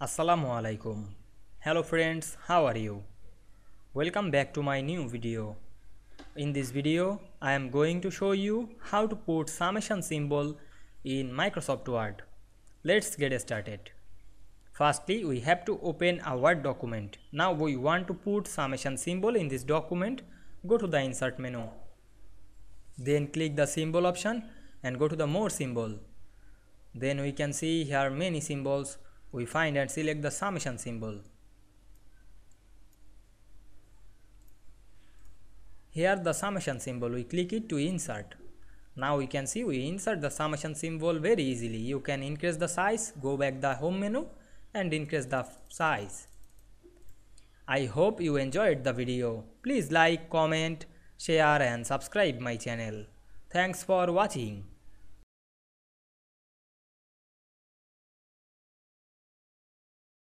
Assalamu alaikum. Hello friends, how are you? Welcome back to my new video. In this video, I am going to show you how to put summation symbol in Microsoft Word. Let's get started. Firstly, we have to open a Word document. Now we want to put summation symbol in this document. Go to the insert menu. Then click the symbol option and go to the more symbol. Then we can see here many symbols. We find and select the summation symbol. Here the summation symbol, we click it to insert. Now we can see we insert the summation symbol very easily. You can increase the size, go back the home menu and increase the size. I hope you enjoyed the video. Please like, comment, share and subscribe my channel. Thanks for watching.